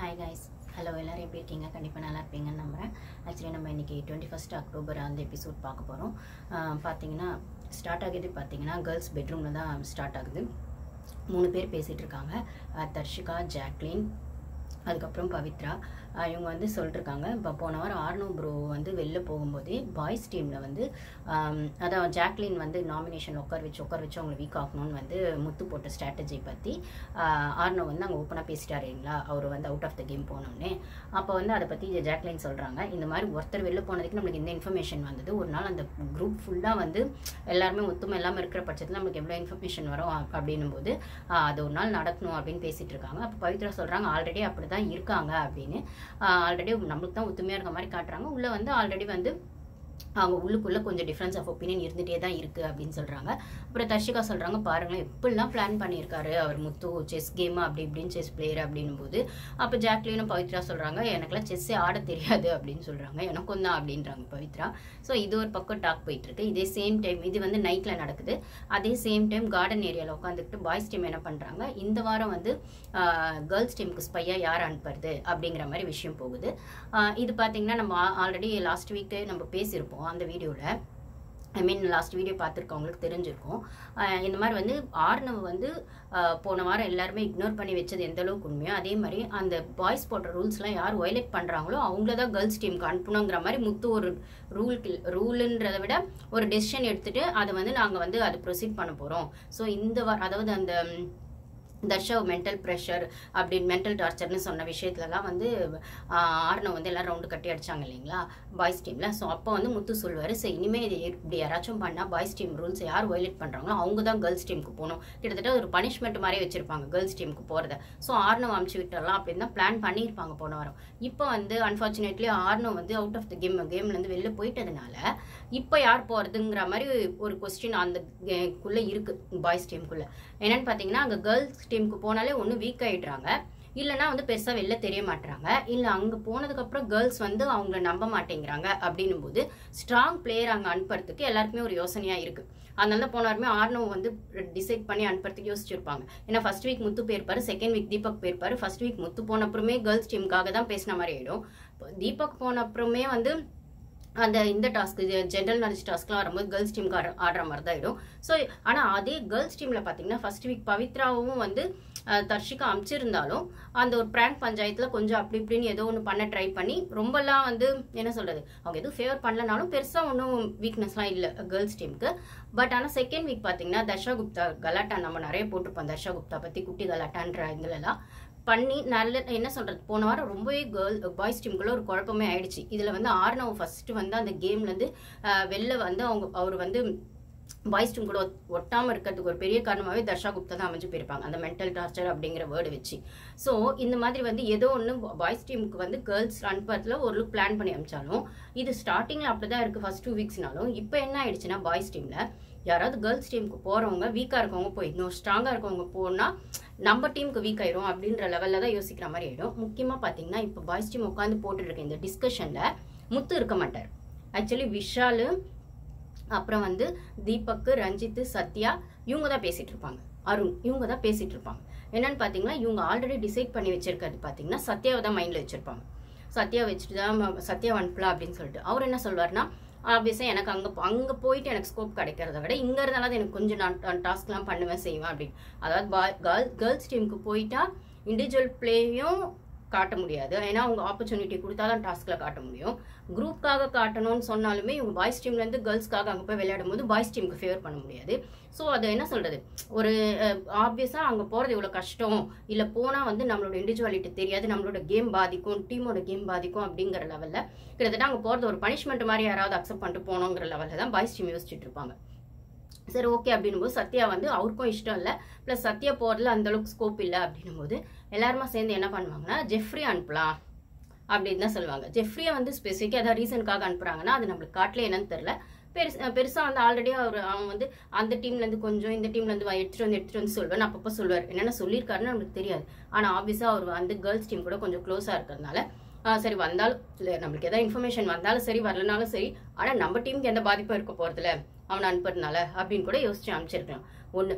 Hi guys hello எல்லோரும் எப்படி இருக்கீங்க? கண்டிப்பாக நல்லா இருப்பீங்கன்னு நம்புகிறேன் ஆக்சுவலி நம்ம இன்றைக்கி டுவெண்ட்டி ஃபஸ்ட் அக்டோபர் அந்த எபிசோட் பார்க்க போகிறோம் பார்த்தீங்கன்னா ஸ்டார்ட் ஆகுது பார்த்தீங்கன்னா கேர்ள்ஸ் பெட்ரூமில் தான் ஸ்டார்ட் ஆகுது. மூணு பேர் பேசிகிட்டு இருக்காங்க. தர்ஷிகா ஜாக்லின் அதுக்கப்புறம் பவித்ரா. இவங்க வந்து சொல்லிட்டுருக்காங்க. இப்போ போன வாரம் ஆர்னோ ப்ரோ வந்து வெளில போகும்போதே பாய்ஸ் டீமில் வந்து அதான் ஜாக்லின் வந்து நாமினேஷன் உட்கார வச்சு உட்கார வச்சு அவங்களை வீக் ஆகணும்னு வந்து முத்து போட்ட ஸ்ட்ராட்டஜி பற்றி ஆர்னோ வந்து அங்கே ஓப்பனாக பேசிட்டாரு இல்லைங்களா? அவர் வந்து அவுட் ஆஃப் த கேம் போனோடனே அப்போ வந்து அதை பற்றி ஜாக்லின் சொல்கிறாங்க இந்த மாதிரி ஒருத்தர் வெளில போனதுக்கு நம்மளுக்கு இந்த இன்ஃபர்மேஷன் வந்தது. ஒரு நாள் அந்த குரூப் ஃபுல்லாக வந்து எல்லாருமே ஒத்துமை இல்லாமல் இருக்கிற பட்சத்தில் நம்மளுக்கு எவ்வளோ இன்ஃபர்மேஷன் வரும் அப்படின்னும் போது அது ஒரு நாள் நடக்கணும் அப்படின்னு பேசிகிட்டு இருக்காங்க. அப்போ பவித்ரா சொல்கிறாங்க ஆல்ரெடி அப்படி தான் இருக்காங்க அப்படின்னு. ஆல்ரெடி நம்மளுக்கு தான் ஒத்துமையாக இருக்க மாதிரி காட்டுறாங்க. உள்ளே வந்து ஆல்ரெடி வந்து அவங்க உள்ளுக்குள்ளே கொஞ்சம் டிஃப்ரென்ஸ் ஆஃப் ஒப்பீனியன் இருந்துகிட்டே தான் இருக்குது அப்படின்னு சொல்கிறாங்க அப்புறம் தர்ஷிகா சொல்கிறாங்க பாருங்களேன் எப்படிலாம் பிளான் பண்ணியிருக்காரு அவர் முத்து செஸ் கேம் அப்படி இப்படின்னு செஸ் பிளேயர் அப்படின்னும் போது அப்போ ஜாக்லினும் பவித்ரா சொல்கிறாங்க எனக்குலாம் செஸ்ஸே ஆட தெரியாது அப்படின்னு சொல்கிறாங்க எனக்கும் தான் அப்படின்றாங்க பவித்ரா. ஸோ இது ஒரு பக்கம் டாக் போயிட்டுருக்கு. இதே சேம் டைம் இது வந்து நைட்டில் நடக்குது. அதே சேம் டைம் கார்டன் ஏரியாவில் உட்காந்துக்கிட்டு பாய்ஸ் டீம் என்ன பண்ணுறாங்க இந்த வாரம் வந்து கேர்ள்ஸ் டீமுக்கு ஸ்பையாக யார் அனுப்புறது அப்படிங்கிற மாதிரி விஷயம் போகுது. இது பார்த்தீங்கன்னா நம்ம ஆல்ரெடி லாஸ்ட் வீக்கு நம்ம பேசியிருப்போம் அந்த வீடியோவில் ஐ மீன் லாஸ்ட் வீடியோ பார்த்துருக்கவங்களுக்கு தெரிஞ்சிருக்கும். இந்த மாதிரி வந்து ஆர்னவ் வந்து போன வாரம் எல்லாருமே இக்னோர் பண்ணி வச்சது எந்த அளவுக்கு உண்மையோ அதே மாதிரி அந்த பாய்ஸ் போட்ட ரூல்ஸ்லாம் யார் வயலேட் பண்ணுறாங்களோ அவங்கள தான் கேர்ள்ஸ் டீமுக்கு அனுப்பணுங்கிற மாதிரி முத்து ஒரு ரூல் ரூலுன்றதை விட ஒரு டெசிஷன் எடுத்துகிட்டு அதை வந்து நாங்கள் வந்து அது ப்ரொசீட் பண்ண போகிறோம் ஸோ இந்த வார அதாவது அந்த தர்ஷவ் தர்ஷா மென்டல் ப்ரெஷர் அப்படி மென்டல் டார்ச்சர்னு சொன்ன விஷயத்துலலாம் வந்து ஆர்னோ வந்து எல்லாம் ரவுண்டு கட்டி அடிச்சாங்க இல்லைங்களா? பாய்ஸ் டீமில் ஸோ அப்போ வந்து முத்து சொல்வார் சரி இனிமேல் இது இப்படி யாராச்சும் பண்ணால் பாய்ஸ் டீம் ரூல்ஸ் யார் வயலேட் பண்ணுறாங்களோ அவங்க தான் கேர்ள்ஸ் டீமுக்கு போகணும். கிட்டத்தட்ட ஒரு பனிஷ்மெண்ட் மாதிரி வச்சுருப்பாங்க கேர்ள்ஸ் டீமுக்கு போகிறத ஸோ ஆர்னோ அமுச்சு விட்டுறலாம் அப்படின்னு தான் பிளான் பண்ணியிருப்பாங்க போன வாரம். இப்போ வந்து அன்ஃபார்ச்சுனேட்லி ஆர்னோ வந்து அவுட் ஆஃப் த கேம் கேம்லேருந்து வெளில போயிட்டதுனால இப்போ யார் போகிறதுங்கிற மாதிரி ஒரு கொஸ்டின் அந்த கே- இருக்குது பாய்ஸ் டீமுக்குள்ளே என்னன்னு பார்த்தீங்கன்னா அங்கே கேர்ள்ஸ் டீமுக்கு போனாலே ஒன்று வீக் ஆகிடுறாங்க இல்லைனா வந்து பெருசாக வெளில தெரிய மாட்டுறாங்க இல்லை அங்கே போனதுக்கப்புறம் கேர்ள்ஸ் வந்து அவங்கள நம்ப மாட்டேங்கிறாங்க அப்படின்னும் போது ஸ்ட்ராங் பிளேயர் அங்கே அனுப்புறதுக்கு எல்லாருக்குமே ஒரு யோசனையாக இருக்குது அதனால தான் போனாருமே ஆர்னவ் வந்து டிசைட் பண்ணி அனுப்புறதுக்கு யோசிச்சிருப்பாங்க. ஏன்னா ஃபர்ஸ்ட் வீக் முத்து போயிருப்பாரு செகண்ட் வீக் தீபக் போயிருப்பாரு. ஃபர்ஸ்ட் வீக் முத்து போன அப்புறமே கேர்ள்ஸ் டீமுக்காக தான் பேசின மாதிரி ஆயிடும். தீபக் போன அப்புறமே வந்து அந்த இந்த டாஸ்க் ஜென்ரல் நாலேஜ் டாஸ்க்லாம் வரும்போது கேர்ள்ஸ் டீமுக்கு ஆடுற மாதிரி தான் ஆயிடும். ஸோ ஆனால் அதே கேர்ள்ஸ் டீமில் பார்த்தீங்கன்னா ஃபர்ஸ்ட் வீக் பவித்ராவும் வந்து தர்ஷிகா அமைச்சிருந்தாலும் அந்த ஒரு பிராங்க் பஞ்சாயத்தில் கொஞ்சம் அப்படி இப்படின்னு ஏதோ ஒன்று பண்ண ட்ரை பண்ணி ரொம்பலாம் வந்து என்ன சொல்கிறது அவங்க எதுவும் ஃபேவர் பண்ணலனாலும் பெருசாக ஒன்றும் வீக்னஸ்லாம் இல்லை கேர்ள்ஸ் டீமுக்கு பட் ஆனால் செகண்ட் வீக் பார்த்தீங்கன்னா தர்ஷா குப்தா கலாட்டா நம்ம நிறைய போட்டிருப்போம் தர்ஷா குப்தா பற்றி குட்டி கலாட்டான்ற இதுலலாம். பண்ணி நல்ல என்ன சொல்றது போன வாரம் ரொம்பவே கேர்ள் பாய்ஸ் டீமுக்குள்ள ஒரு குழப்பமே ஆயிடுச்சு. இதுல வந்து ஆர்னவ் ஃபர்ஸ்ட் வந்து அந்த கேம்லேருந்து வெளில வந்து அவங்க அவர் வந்து பாய்ஸ் டீம் கூட ஒட்டாமல் ஒட்டாம இருக்கிறதுக்கு ஒரு பெரிய காரணமாவே தர்ஷா குப்தா தான் அமைஞ்சு போயிருப்பாங்க. அந்த மென்டல் டார்ச்சர் அப்படிங்கிற வேர்டு வச்சு. ஸோ இந்த மாதிரி வந்து ஏதோ ஒன்று பாய்ஸ் டீமுக்கு வந்து கேர்ள்ஸ் ரன் அனுப்புறதுல ஒரு லுக் பிளான் பண்ணி அமைச்சாலும் இது ஸ்டார்டிங்ல அப்படிதான் இருக்கு ஃபர்ஸ்ட் டூ வீக்ஸ்னாலும் இப்போ என்ன ஆயிடுச்சுன்னா பாய்ஸ் டீம்ல யாராவது கேர்ள்ஸ் டீமுக்கு போகிறவங்க வீக்காக இருக்கவங்க போய் இன்னும் ஸ்ட்ராங்காக இருக்கவங்க போனால் நம்ம டீமுக்கு வீக் ஆயிரும் அப்படின்ற லெவலில் தான் யோசிக்கிற மாதிரி ஆகிடும் முக்கியமாக பார்த்தீங்கன்னா இப்போ பாய்ஸ் டீம் உட்காந்து போட்டுருக்க இந்த டிஸ்கஷனில் முத்து இருக்க மாட்டார். ஆக்சுவலி விஷாலு அப்புறம் வந்து தீபக் ரஞ்சித்து சத்யா இவங்க தான் பேசிகிட்டு இருப்பாங்க. அருண் இவங்க தான் பேசிகிட்டு இருப்பாங்க. என்னென்னு பார்த்தீங்கன்னா இவங்க ஆல்ரெடி டிசைட் பண்ணி வச்சிருக்கிறது பார்த்தீங்கன்னா சத்யாவை தான் மைண்டில் வச்சிருப்பாங்க. சத்யா வச்சுட்டு தான் சத்யா அனுப்பலாம் அப்படின்னு சொல்லிட்டு. அவர் என்ன சொல்வார்னா ஆப்வியஸாக எனக்கு அங்கே அங்கே போயிட்டு எனக்கு ஸ்கோப் கிடைக்கிறத விட இங்கே இருந்தாலும் எனக்கு கொஞ்சம் நான் டாஸ்க்லாம் பண்ணுவேன் செய்வேன் அப்படின்னு. அதாவது பாய் கேர்ள் கேர்ள்ஸ் டீமுக்கு போயிட்டா இண்டிவிஜுவல் பிளேயும் காட்ட முடியாது. ஏன்னா அவங்க ஆப்பர்ச்சுனிட்டி கொடுத்தா தான் டாஸ்கில் காட்ட முடியும். குரூப்காக காட்டணும்னு சொன்னாலுமே இவங்க பாய்ஸ் டீம்லேருந்து கேர்ள்ஸ்க்காக அங்கே போய் விளையாடும் போது பாய்ஸ் டீமுக்கு ஃபேவர் பண்ண முடியாது. ஸோ அது என்ன சொல்கிறது ஒரு ஆப்வியஸாக அங்கே போகிறது இவ்வளோ கஷ்டம். இல்லை போனால் வந்து நம்மளோட இண்டிவிஜுவாலிட்டி தெரியாது. நம்மளோட கேம் பாதிக்கும் டீமோட கேம் பாதிக்கும் அப்படிங்கிற லெவலில் கிட்டத்தட்ட அங்கே போகிறது ஒரு பனிஷ்மெண்ட் மாதிரி யாராவது அக்செப்ட் பண்ணிட்டு போகணுங்கிற லெவலில் தான் பாய்ஸ் டீம் யோசிச்சுட்டு இருப்பாங்க. சரி ஓகே அப்படின்னும் போது சத்யா வந்து அவருக்கும் இஷ்டம் இல்லை. ப்ளஸ் சத்யா போகிறதுல அந்தளவுக்கு ஸ்கோப் இல்லை அப்படின்னும் போது எல்லாருமா சேர்ந்து என்ன பண்ணுவாங்கன்னா ஜெஃப்ரி அனுப்பலாம். அப்படின்னு தான் சொல்லுவாங்க. ஜெஃப்ரியை வந்து ஸ்பெசிஃபிக்காக ஏதாவது ரீசனுக்காக அனுப்புறாங்கன்னா அது நம்மளுக்கு காட்டல என்னன்னு தெரில பெருசு பெருசாக வந்து ஆல்ரெடி அவர் அவன் வந்து அந்த டீம்லேருந்து கொஞ்சம் இந்த டீம்லேருந்து எடுத்துகிட்டு வந்து எடுத்துகிட்டு வந்து சொல்வேன் அப்பப்போ சொல்லுவார். என்னென்ன சொல்லியிருக்காருன்னு நம்மளுக்கு தெரியாது. ஆனால் ஆப்வியஸாக அவர் வந்து கேர்ள்ஸ் டீம் கூட கொஞ்சம் க்ளோஸாக இருக்கிறதுனால சரி வந்தாலும் இல்லை நம்மளுக்கு எதாவது இன்ஃபர்மேஷன் வந்தாலும் சரி வரலனாலும் சரி ஆனால் நம்ம டீமுக்கு எந்த பாதிப்பும் இருக்க போகிறதில்ல அவனை அனுப்புறதுனால அப்படின்னு கூட யோசிச்சு அனுப்பிச்சிருக்கலாம் ஒன்று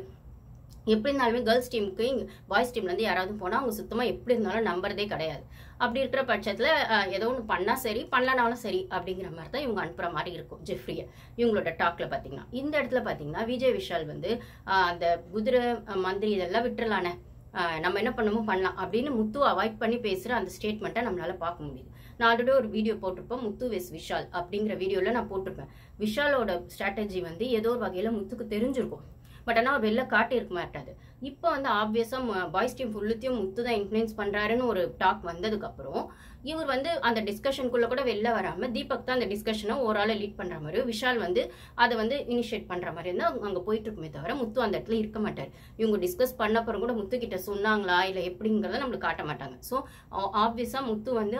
எப்படி இருந்தாலுமே கேர்ள்ஸ் டீமுக்கு இங்கே பாய்ஸ் டீம்லேருந்து யாராவது போனால் அவங்க சுத்தமாக எப்படி இருந்தாலும் நம்புறதே கிடையாது. அப்படி இருக்கிற பட்சத்தில் ஏதோ ஒன்று பண்ணால் சரி பண்ணலனாலும் சரி அப்படிங்கிற மாதிரி தான் இவங்க அனுப்புகிற மாதிரி இருக்கும் ஜெஃப்ரியை. இவங்களோட டாக்ல பார்த்தீங்கன்னா இந்த இடத்துல பார்த்தீங்கன்னா விஜய் விஷால் வந்து அந்த குதிரை மந்திரி இதெல்லாம் விட்டுறலானே. நம்ம என்ன பண்ணுமோ பண்ணலாம் அப்படின்னு முத்து அவாய்ட் பண்ணி பேசுகிற அந்த ஸ்டேட்மெண்ட்டை நம்மளால் பார்க்க முடியுது. நான் ஆல்ரெடி ஒரு வீடியோ போட்டிருப்பேன் முத்து வெஸ் விஷால் அப்படிங்கிற வீடியோவில் நான் போட்டிருப்பேன். விஷாலோட ஸ்ட்ராட்டஜி வந்து ஏதோ ஒரு வகையில் முத்துக்கு தெரிஞ்சிருக்கும். பட் ஆனால் அவர் வெளில காட்டியிருக்க மாட்டாரு. மாட்டாது இப்போ வந்து ஆப்வியஸாக பாய்ஸ் டீம் ஃபுல்லுத்தையும் முத்து தான் இன்ஃப்ளூயன்ஸ் பண்ணுறாருன்னு ஒரு டாக் வந்ததுக்கப்புறம் இவர் வந்து அந்த டிஸ்கஷனுக்குள்ளே கூட வெளில வராமல் தீபக் தான் அந்த டிஸ்கஷனை ஓரால லீட் பண்ணுற மாதிரி விஷால் வந்து அதை வந்து இனிஷியேட் பண்ணுற மாதிரி இருந்தால் அங்கே போயிட்டு இருக்குமே தவிர முத்து அந்த இடத்துல இருக்க மாட்டார். இவங்க டிஸ்கஸ் பண்ண அப்புறம் கூட முத்து கிட்ட சொன்னாங்களா இல்லை எப்படிங்கிறத நம்மளுக்கு காட்ட மாட்டாங்க. ஸோ ஆப்வியஸாக முத்து வந்து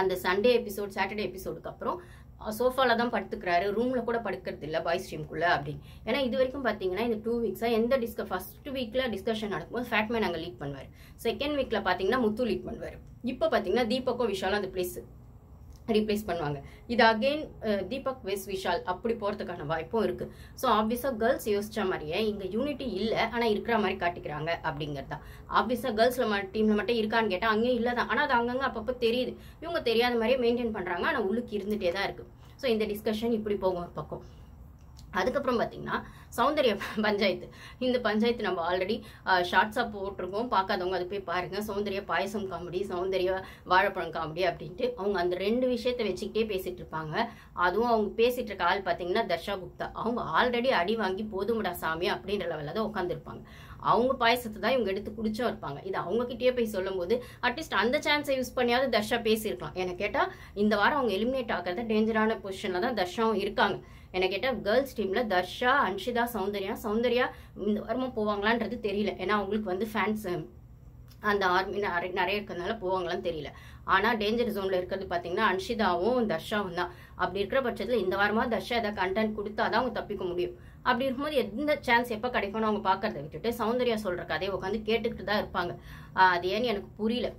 அந்த சண்டே எபிசோட் சாட்டர்டே எபிசோடுக்கு அப்புறம் சோஃபாவில் தான் படுத்துக்கிறாரு. ரூமில் கூட படுக்கிறது இல்லை பாய்ஸ் டீமுக்குள்ள அப்படின்னு. ஏன்னா இது வரைக்கும் பார்த்தீங்கன்னா இந்த டூ வீக்ஸாக எந்த டிஸ்க ஃபர்ஸ்ட் வீக்கில் டிஸ்கஷன் நடக்கும்போது ஃபேட்மேன் நாங்கள் லீட் பண்ணுவார். செகண்ட் வீக்கில் பார்த்தீங்கன்னா முத்து லீட் பண்ணுவார். இப்போ பார்த்தீங்கன்னா தீபக்கும் விஷாலும் அந்த பிளேஸ் ரீப்ளேஸ் பண்ணுவாங்க. இது அகெயின் தீபக் வெஸ் விஷால் அப்படி போகிறதுக்கான வாய்ப்பும் இருக்குது ஸோ ஆப்வியஸாக கேர்ள்ஸ் யோசிச்ச மாதிரியே இங்கே யூனிட்டி இல்லை ஆனால் இருக்கிற மாதிரி காட்டிக்கிறாங்க அப்படிங்கிறது. தான் கேர்ள்ஸில் கேர்ள்ஸ்ல டீமில் மட்டும் இருக்கான்னு கேட்டால் அங்கேயும் இல்லை தான். ஆனால் அது அங்கங்கே அப்பப்போ தெரியுது. இவங்க தெரியாத மாதிரியே மெயின்டைன் பண்ணுறாங்க ஆனால் உள்ளுக்கு இருந்துகிட்டே தான் இருக்குது ஸோ இந்த டிஸ்கஷன் இப்படி போகும் ஒரு பக்கம். அதுக்கப்புறம் பார்த்தீங்கன்னா சௌந்தர்ய பஞ்சாயத்து. இந்த பஞ்சாயத்து நம்ம ஆல்ரெடி ஷார்ட்ஸாக போட்டிருக்கோம். பார்க்காதவங்க அது போய் பாருங்கள் சௌந்தர்ய பாயசம் காமெடி சௌந்தர்ய வாழைப்பழம் காமெடி அப்படின்ட்டு அவங்க அந்த ரெண்டு விஷயத்தை வச்சுக்கிட்டே பேசிகிட்டு இருப்பாங்க. அதுவும் அவங்க பேசிகிட்டு இருக்க ஆள் பார்த்தீங்கன்னா தர்ஷா குப்தா. அவங்க ஆல்ரெடி அடி வாங்கி போதுமுடா சாமி அப்படின்ற லெவலில் தான் உட்காந்துருப்பாங்க அவங்க பாயசத்தை தான் இவங்க எடுத்து குடிச்சும் இருப்பாங்க. இது அவங்ககிட்டயே போய் சொல்லும்போது அட்லீஸ்ட் அந்த சான்ஸை யூஸ் பண்ணியாவது தர்ஷா பேசியிருக்கலாம். என கேட்டால் இந்த வாரம் அவங்க எலிமினேட் ஆகிறத டேஞ்சரான பொசிஷனில் தான் தர்ஷாவும் இருக்காங்க. என்ன கேட்டால் கேர்ள்ஸ் டீமில் தர்ஷா அன்ஷிதா சௌந்தர்யா. சௌந்தர்யா இந்த வாரமும் போவாங்களான்றது தெரியல. ஏன்னா அவங்களுக்கு வந்து ஃபேன்ஸ் அந்த ஆர்மி நிறைய நிறைய இருக்கிறதுனால போவாங்களான்னு தெரியல. ஆனால் டேஞ்சர் ஜோனில் இருக்கிறது பார்த்தீங்கன்னா அன்ஷிதாவும் தர்ஷாவும் தான். அப்படி இருக்கிற பட்சத்தில் இந்த வாரமாக தர்ஷா ஏதாவது கண்டென்ட் கொடுத்தாதான் அவங்க தப்பிக்க முடியும். அப்படி இருக்கும்போது எந்த சான்ஸ் எப்போ கிடைக்கும்னு அவங்க பார்க்கறத விட்டுட்டு சௌந்தர்யா சொல்கிற கதையை உட்காந்து கேட்டுக்கிட்டு தான் இருப்பாங்க அது ஏன்னு எனக்கு புரியல.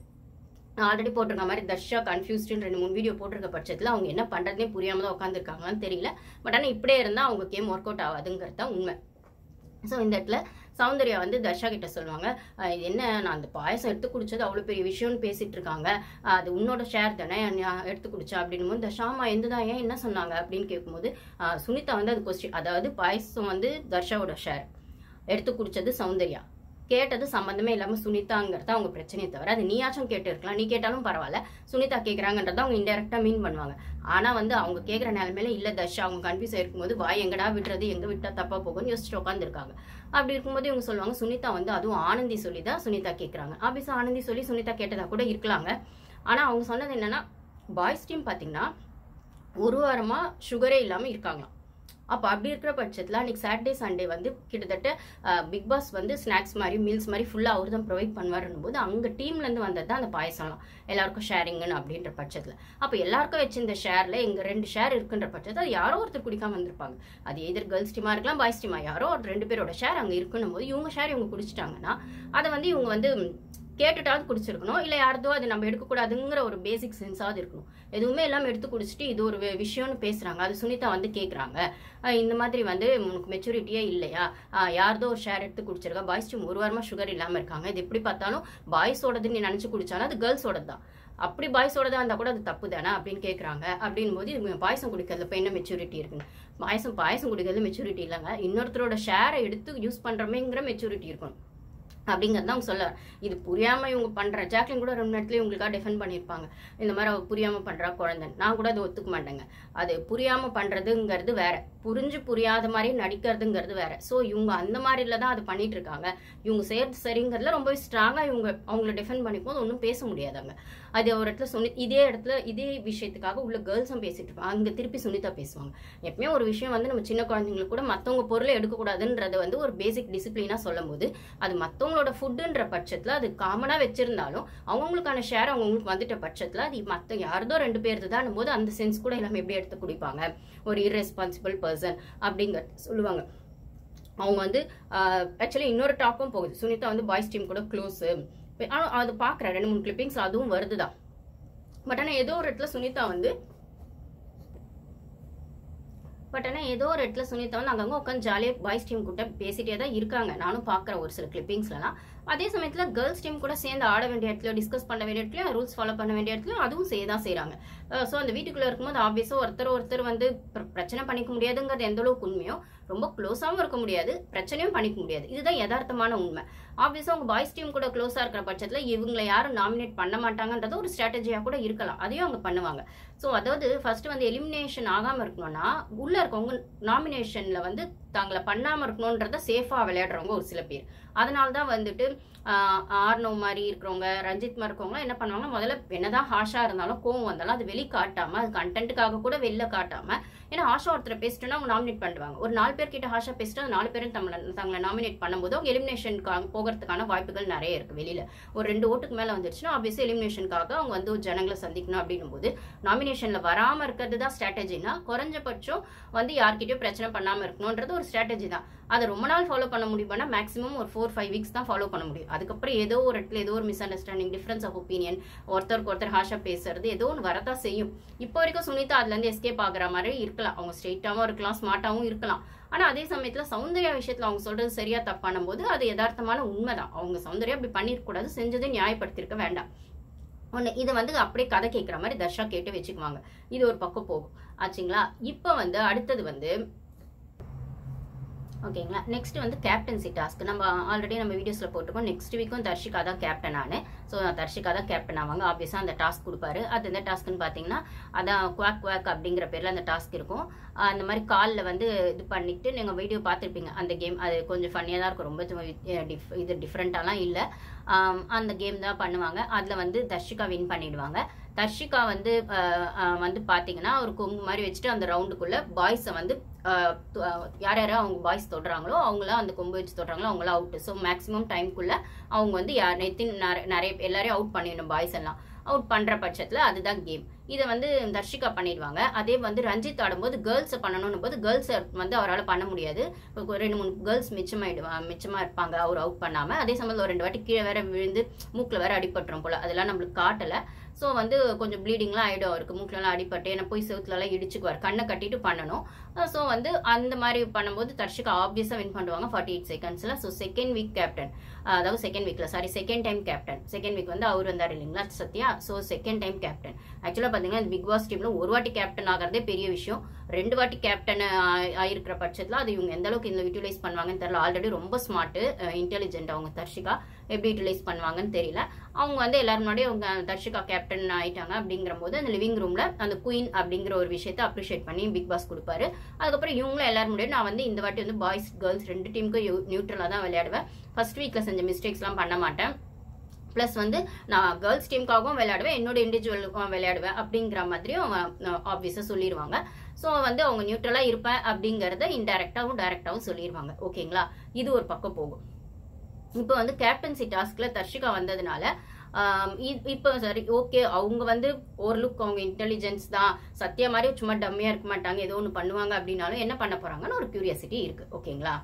ஆல்ரெடி போட்டிருக்க மாதிரி தர்ஷா கன்ஃபியூஸ்டுன்னு ரெண்டு மூணு வீடியோ போட்டிருக்க பட்சத்தில் அவங்க என்ன பண்ணுறதுனே புரியாமல் தான் உட்காந்துருக்காங்களான்னு தெரியல. பட் ஆனால் இப்படியே இருந்தால் அவங்க கேம் ஒர்க் அவுட் ஆகாதுங்கிறது தான் உண்மை. ஸோ இந்த இடத்துல சௌந்தர்யா வந்து தர்ஷா கிட்ட சொல்லுவாங்க என்ன நான் அந்த பாயசம் எடுத்து குடிச்சது அவ்வளோ பெரிய விஷயம்னு பேசிட்டு இருக்காங்க. அது உன்னோட ஷேர் தானே நான் எடுத்து குடிச்சேன் அப்படின்னு போது தர்ஷாமா எந்ததான் ஏன் என்ன சொன்னாங்க? அப்படின்னு கேட்கும்போது சுனிதா வந்து அது கொஸ்டின் அதாவது பாயசம் வந்து தர்ஷாவோட ஷேர் எடுத்து குடிச்சது சௌந்தர்யா. கேட்டது சம்பந்தமே இல்லாமல் சுனிதாங்கிறது அவங்க பிரச்சனையை தவிர அது நீயாச்சும் கேட்டு இருக்கலாம். நீ கேட்டாலும் பரவாயில்ல. சுனிதா கேட்குறாங்கன்றதை அவங்க இன்டெரக்டாக மீன் பண்ணுவாங்க. ஆனால் வந்து அவங்க கேட்குற நிலைமையில இல்லை தர்ஷா அவங்க கன்ஃபியூஸ் இருக்கும்போது வாய் எங்கடா விடுறது எங்கே விட்டால் தப்பாக போகும்னு யோசிச்சுட்டு உட்காந்துருக்காங்க அப்படி இருக்கும்போது இவங்க சொல்லுவாங்க சுனிதா வந்து அதுவும் ஆனந்தி சொல்லி தான் சுனிதா கேட்குறாங்க ஆபீஸ் ஆனந்தி சொல்லி சுனிதா கேட்டதா கூட இருக்கலாங்க. ஆனால் அவங்க சொன்னது என்னென்னா பாய்ஸ் டீம் பார்த்தீங்கன்னா ஒரு வாரமாக சுகரே இல்லாமல் இருக்காங்களாம். அப்போ அப்படி இருக்கிற பட்சத்தில் அன்னைக்கு சாட்டர்டே சண்டே வந்து கிட்டத்தட்ட பிக் பாஸ் வந்து ஸ்நாக்ஸ் மாதிரி மீல்ஸ் மாதிரி ஃபுல்லாக அவர் தான் ப்ரொவைட் பண்ணுவார்னும் போது அங்கே டீம்லேருந்து வந்தது தான் அந்த பாயசம்லாம் எல்லாருக்கும் ஷேரிங்கன்னு அப்படின்ற பட்சத்தில். அப்போ எல்லாருக்கும் வச்சிருந்த ஷேரில் எங்கள் ரெண்டு ஷேர் இருக்குன்ற பட்சத்தில் அது யாரோ ஒருத்தர் குடிக்காமல் வந்திருப்பாங்க அது எதிர் கேர்ள்ஸ் டீமாக இருக்கலாம் பாய்ஸ் டீமாக யாரோ ஒரு ரெண்டு பேரோட ஷேர் அங்கே இருக்குன்னும் போது இவங்க ஷேர் இவங்க குடிச்சிட்டாங்கன்னா அதை வந்து இவங்க வந்து கேட்டுட்டாவது குடிச்சிருக்கணும். இல்லை யாரதோ அது நம்ம எடுக்கக்கூடாதுங்கிற ஒரு பேசிக் சென்ஸாவது இருக்கணும். எதுவுமே எல்லாம் எடுத்து குடிச்சிட்டு இது ஒரு விஷயம்னு பேசுகிறாங்க அது சுனிதா வந்து கேட்குறாங்க இந்த மாதிரி வந்து உனக்கு மெச்சூரிட்டியே இல்லையா? யாரதோ ஒரு ஷேர் எடுத்து குடிச்சிருக்கா. பாய்ஸ் டீம் ஒரு வாரமாக சுகர் இல்லாமல் இருக்காங்க. இது எப்படி பார்த்தாலும் பாய்ஸோடது நீ நினச்சி குடிச்சாலும் அது கேர்ள்ஸோட தான் அப்படி பாய்ஸோட இருந்தால் கூட அது தப்பு தானே அப்படின்னு கேட்குறாங்க அப்படின் போது இவங்க பாயசம் குடிக்கிறதுல இப்போ என்ன மெச்சூரிட்டி இருக்குன்னு? பாயசம் பாயசம் குடிக்கிறது மெச்சூரிட்டி இல்லைங்க. இன்னொருத்தரோட ஷேரை எடுத்து யூஸ் பண்ணுறமேங்கிற மெச்சூரிட்டி இருக்கணும். அப்படிங்கிறது தான் அவங்க சொல்ல இது புரியாமல் இவங்க பண்ணுற ஜாக்லின் கூட ரெண்டு நேரத்துல இவங்களுக்காக டிஃபெண்ட் பண்ணியிருப்பாங்க. இந்த மாதிரி அவள் புரியாமல் பண்ணுறா குழந்தை நான் கூட அதை ஒத்துக்க மாட்டேங்க. அது புரியாமல் பண்ணுறதுங்கிறது வேற. புரிஞ்சு புரியாத மாதிரி நடிக்கிறதுங்கிறது வேற. ஸோ இவங்க அந்த மாதிரில தான் அது பண்ணிட்டு இருக்காங்க. இவங்க செய்யறது சரிங்கிறதுல ரொம்பவே ஸ்ட்ராங்காக இவங்க அவங்கள டிஃபெண்ட் பண்ணிக்கும் ஒன்றும் பேச முடியாதாங்க அது ஒரு இடத்துல சுனி இதே இடத்துல இதே விஷயத்துக்காக உள்ள கேர்ள்ஸும் பேசிட்டு இருப்பாங்க. அங்கே திருப்பி சுனிதா பேசுவாங்க. எப்பயுமே ஒரு விஷயம் வந்து நம்ம சின்ன குழந்தைங்களுக்கு கூட மற்றவங்க பொருளை எடுக்கக்கூடாதுன்றது வந்து ஒரு பேசிக் டிசிப்ளினாக சொல்லும் போது அது மற்றவங்களோட ஃபுட்டுன்ற பட்சத்தில் அது காமனாக வச்சிருந்தாலும் அவங்களுக்கான ஷேர் அவங்களுக்கு வந்துட்ட பட்சத்தில் அது மற்ற யாரதோ ரெண்டு பேர் தான் போது அந்த சென்ஸ் கூட எல்லாமே எப்படி எடுத்து குடிப்பாங்க. ஒரு இர்ரெஸ்பான்சிபிள் பர்சன் அப்படிங்கிற சொல்லுவாங்க. அவங்க வந்து ஆக்சுவலி இன்னொரு டாப்பும் போகுது. சுனிதா வந்து பாய்ஸ் டீம் கூட க்ளோஸு ஆனால் அது பார்க்குறேன் ரெண்டு மூணு கிளிப்பிங்ஸ் அதுவும் வருதுதான் பட் ஆனால் ஏதோ ஒரு இடத்துல சுனிதா வந்து பட் ஆனால் ஏதோ ஒரு இடத்துல சுனிதா வந்து அங்கங்கே உட்காந்து ஜாலியாக பாய்ஸ் டீம் கிட்ட பேசிட்டே தான் இருக்காங்க. நானும் பார்க்குறேன் ஒரு சில கிளிப்பிங்ஸ்லாம் அதே சமயத்தில் கேர்ள்ஸ் டீம் கூட சேர்ந்து ஆட வேண்டிய இடத்துல டிஸ்கஸ் பண்ண வேண்டிய இடத்துலையும் ரூல்ஸ் ஃபாலோ பண்ண வேண்டிய இடத்துலையும் அதுவும் செய்ய தான் செய்கிறாங்க ஸோ அந்த வீட்டுக்குள்ளே இருக்கும்போது ஆப்வியஸாக ஒருத்தர் ஒருத்தர் வந்து பிரச்சனை பண்ணிக்க முடியாதுங்கிறது எந்த அளவுக்கு உண்மையோ ரொம்ப க்ளோஸாகவும் இருக்க முடியாது பிரச்சனையும் பண்ணிக்க முடியாது. இதுதான் யதார்த்தமான உண்மை. ஆப்வியஸாக அவங்க பாய்ஸ் டீம் கூட க்ளோஸாக இருக்கிற பட்சத்தில் இவங்களை யாரும் நாமினேட் பண்ண மாட்டாங்கன்றது ஒரு ஸ்ட்ராட்டஜியாக கூட இருக்கலாம். அதையும் அவங்க பண்ணுவாங்க. ஸோ அதாவது ஃபர்ஸ்ட் வந்து எலிமினேஷன் ஆகாமல் இருக்கணும்னா உள்ளே இருக்கவங்க நாமினேஷனில் வந்து தாங்களை பண்ணாமல் இருக்கணுன்றத சேஃபாக விளையாடுறவங்க ஒரு சில பேர். அதனால தான் வந்துட்டு ஆர்னோ மாதிரி இருக்கிறவங்க ரஞ்சித் மாதிரி இருக்கவங்க என்ன பண்ணுவாங்க முதல்ல என்னதான் ஹாஷாக இருந்தாலும் கோவம் வந்தாலும் அது வெளி அது கண்டென்ட்டுக்காக கூட வெளில காட்டாமல் ஏன்னா ஹாஷா ஒருத்தரை பேசிட்டோன்னா அவங்க நாமினேட் பண்ணுவாங்க ஒரு நாலு பேர் கிட்ட ஹாஷா பேசிட்டு அந்த நாலு பேரும் தங்களை தங்களை நாமினேட் பண்ணும்போது அவங்க எலிமினேஷனுக்காக போகிறதுக்கான வாய்ப்புகள் நிறைய இருக்கு வெளியில. ஒரு ரெண்டு ஓட்டுக்கு மேல வந்துருச்சுன்னா ஆப்வியஸா எலிமினேஷனுக்காக அவங்க வந்து ஜனங்களை சந்திக்கணும் அப்படின்னும் போது நாமினேஷன்ல வராம இருக்கிறது தான் ஸ்ட்ராட்டஜினா குறைஞ்சபட்சம் வந்து யார்கிட்டயும் பிரச்சனை பண்ணாம இருக்கணும்ன்றது ஒரு ஸ்ட்ராட்டஜி தான். அதை ரொம்ப நாள் ஃபாலோ பண்ண முடியும்னா மேக்ஸிமம் ஒரு ஃபோர் ஃபைவ் வீக்ஸ் தான் ஃபாலோ பண்ண முடியும். அதுக்கப்புறம் ஏதோ ஒரு இடத்துல ஏதோ ஒரு misunderstanding difference of opinion ஒருத்தருக்கு ஒருத்தர் ஹாஷா பேசுறது ஏதோ ஒன்று வரதான் செய்யும். இப்போ வரைக்கும் சுனிதா அதுலேருந்து எஸ்கேப் ஆகிற மாதிரி இருக்கலாம். அவங்க ஸ்ட்ரெயிட்டாவும் இருக்கலாம் ஸ்மார்ட்டாவும் இருக்கலாம். ஆனா அதே சமயத்துல சௌந்தர்யா விஷயத்துல அவங்க சொல்றது சரியா தப்பான போது அது யதார்த்தமான உண்மைதான். அவங்க சௌந்தர்யா அப்படி பண்ணிருக்க கூடாது செஞ்சதை நியாயப்படுத்தியிருக்க வேண்டாம். ஒன்று இது வந்து அப்படியே கதை கேட்குற மாதிரி தர்ஷா கேட்டு வச்சுக்குவாங்க. இது ஒரு பக்கம் போகும். ஆச்சுங்களா? இப்போ வந்து அடுத்தது வந்து ஓகேங்களா? நெக்ஸ்ட் வந்து கேப்டன்சி டாஸ்க் நம்ம ஆல்ரெடி நம்ம வீடியோஸில் போட்டிருக்கோம். நெக்ஸ்ட் வீக்கும் தர்ஷிகா தான் கேப்டன் ஆனு. ஸோ தர்ஷிகா தான் கேப்டன் ஆவாங்க. ஆப்வியஸாக அந்த டாஸ்க் கொடுப்பாரு. அது எந்த டாஸ்க்னு பார்த்தீங்கன்னா அதான் குவாக் குவாக் அப்படிங்கிற பேரில் அந்த டாஸ்க் இருக்கும். அந்த மாதிரி காலில் வந்து இது பண்ணிட்டு நீங்கள் வீடியோ பார்த்துருப்பீங்க. அந்த கேம் அது கொஞ்சம் ஃபன்னியாக தான் இருக்கும். ரொம்ப சும்மா டிஃப்- இது டிஃப்ரெண்ட்டாலாம் இல்லை. அந்த கேம் தான் பண்ணுவாங்க. அதில் வந்து தர்ஷிகா வின் பண்ணிடுவாங்க. தர்ஷிகா வந்து வந்து பார்த்தீங்கன்னா ஒரு கொங்கு மாதிரி வச்சுட்டு அந்த ரவுண்டுக்குள்ளே பாய்ஸை வந்து யார் யார் அவங்க பாய்ஸ் தொடுறாங்களோ அவங்களாம் அந்த கொம்பு வச்சு தொடுறாங்களோ அவங்களாம் அவுட்டு ஸோ மேக்ஸிமம் டைம்குள்ளே அவங்க வந்து யார் நெத்தின் நிறைய நிறைய எல்லாரையும் அவுட் பண்ணிடணும் பாய்ஸ் எல்லாம். அவுட் பண்ணுற பட்சத்தில் அதுதான் கேம் இதை வந்து தர்ஷிகா பண்ணிடுவாங்க. அதே வந்து ரஞ்சித் ஆடும்போது கேர்ள்ஸை பண்ணணும் போது கேர்ள்ஸை வந்து அவரால் பண்ண முடியாது. ரெண்டு மூணு கேர்ள்ஸ் மிச்சமாயிடுவா மிச்சமாக இருப்பாங்க. அவர் அவுட் பண்ணாமல் அதே சமயத்தில் ஒரு ரெண்டு வாட்டி கீழே வேற விழுந்து மூக்கில் வேற அடிபட்டுரும் போல். அதெல்லாம் நம்மளுக்கு காட்டலை. ஸோ வந்து கொஞ்சம் ப்ளீடிங்லாம் ஆயிடும். அவருக்கு மூக்கிலலாம் அடிப்பட்டு ஏன்னா போய் செவுத்துலலாம் இடிச்சுக்குவார். கண்ணை கட்டிட்டு பண்ணணும். Uh, ஸோ வந்து அந்த மாதிரி பண்ணும்போது தர்ஷிகா ஆப்வியஸாக வின் பண்ணுவாங்க. ஃபார்ட்டி எயிட் செகண்ட்ஸில் ஸோ செகண்ட் வீக் கேப்டன் அதாவது செகண்ட் வீக்கில் sorry second time captain second week வந்து அவர் வந்தார் இல்லைங்களா Sathya? So second time captain ஆக்சுவலாக பார்த்தீங்கன்னா இந்த பிக் பாஸ் டீமில் ஒரு வாட்டி கேப்டன் ஆகிறதே பெரிய விஷயம். ரெண்டு வாட்டி கேப்டன் ஆயிருக்கிற பட்சத்தில் அது இவங்க எந்த அளவுக்கு இந்த யூட்டிலைஸ் பண்ணுவாங்கன்னு தெரியல. ஆல்ரெடி ரொம்ப ஸ்மார்ட்டு இன்டெலிஜென்ட் uh, அவங்க தர்ஷிகா. எப்படி யூட்டிலைஸ் பண்ணுவாங்கன்னு தெரியல. அவங்க வந்து எல்லாரும் முன்னாடி அவங்க தர்ஷிகா கேப்டன் ஆயிட்டாங்க அப்படிங்கிற போது அந்த லிவிங் ரூம்ல அந்த குயின் அப்படிங்கிற ஒரு விஷயத்தை அப்ரிஷியேட் பண்ணி பிக் பாஸ் கொடுப்பாரு. அதுக்கப்புறம் இவங்களும் எல்லாரும் முன்னாடி நான் வந்து இந்த வாட்டி வந்து பாய்ஸ் கேர்ள்ஸ் ரெண்டு டீமுக்கும் நியூட்ரலாக தான் விளையாடுவேன். ஃபர்ஸ்ட் வீக்ல செஞ்ச மிஸ்டேக்ஸ்லாம் பண்ண மாட்டேன். ப்ளஸ் வந்து நான் கேர்ள்ஸ் டீமுக்காகவும் விளையாடுவேன் என்னோட இண்டிவிஜுவலுக்கும் விளையாடுவேன் அப்படிங்கிற மாதிரியும் ஆப்வியஸாக சொல்லிடுவாங்க ஸோ வந்து அவங்க நியூட்ரலாக இருப்பேன் அப்படிங்கிறத இன்டெரக்டாகவும் டைரக்டாகவும் சொல்லிடுவாங்க ஓகேங்களா இது ஒரு பக்கம் போகும். இப்போ வந்து கேப்டன்சி டாஸ்க்ல தர்ஷிகா வந்ததுனால இப்போ சரி ஓகே அவங்க வந்து ஓரளவுக்கு அவங்க இன்டெலிஜென்ஸ் தான். சத்திய மாதிரி சும்மா டம்மியா இருக்க மாட்டாங்க. ஏதோ ஒன்று பண்ணுவாங்க அப்படின்னாலும் என்ன பண்ண போறாங்கன்னு ஒரு கியூரியாசிட்டி இருக்கு. ஓகேங்களா